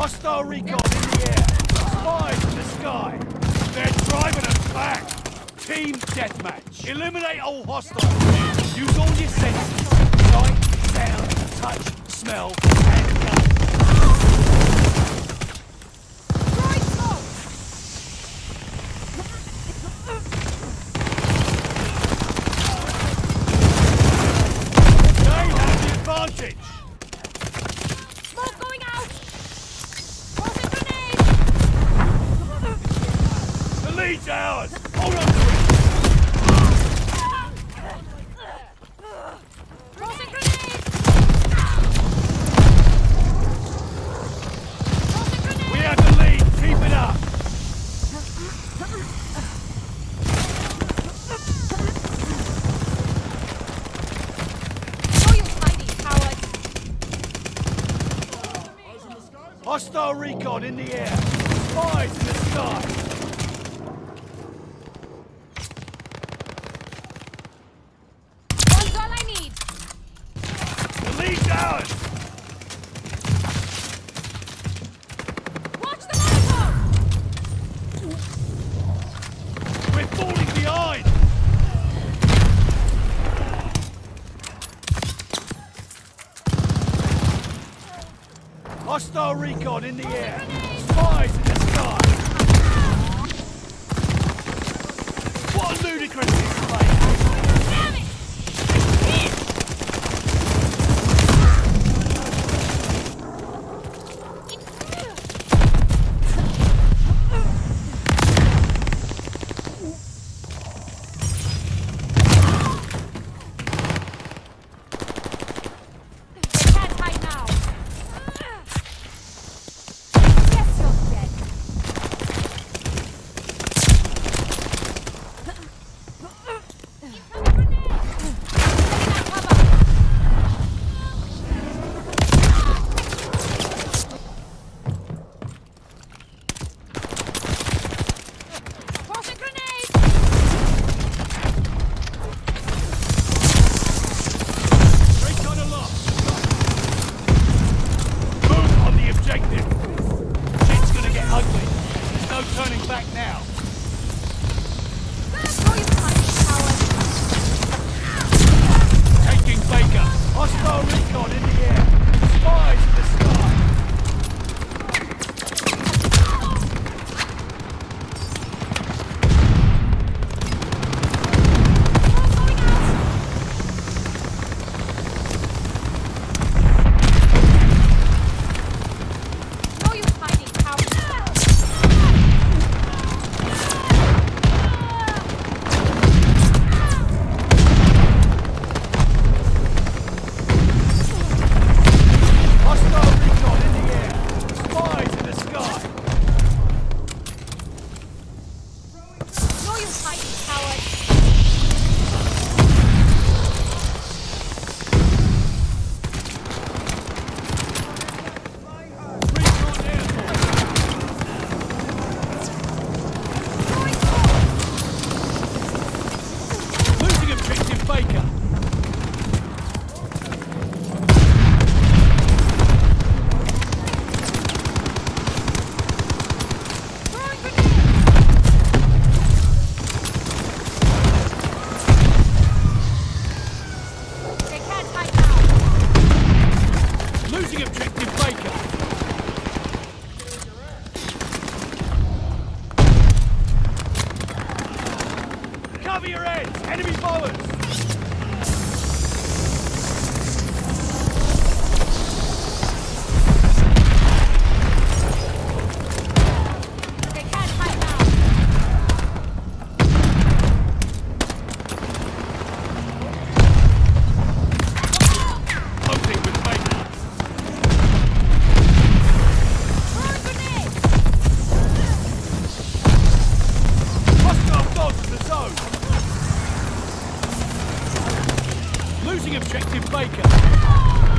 Hostile recon in the air. Spies in the sky. They're driving us back. Team deathmatch. Eliminate all hostiles. Use all your senses. Sight, sound, touch, smell, and Hostile recon in the air. Spies in the sky. Hostile recon in the air. Spies in the sky. What a ludicrous Objective Baker.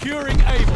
Securing Able.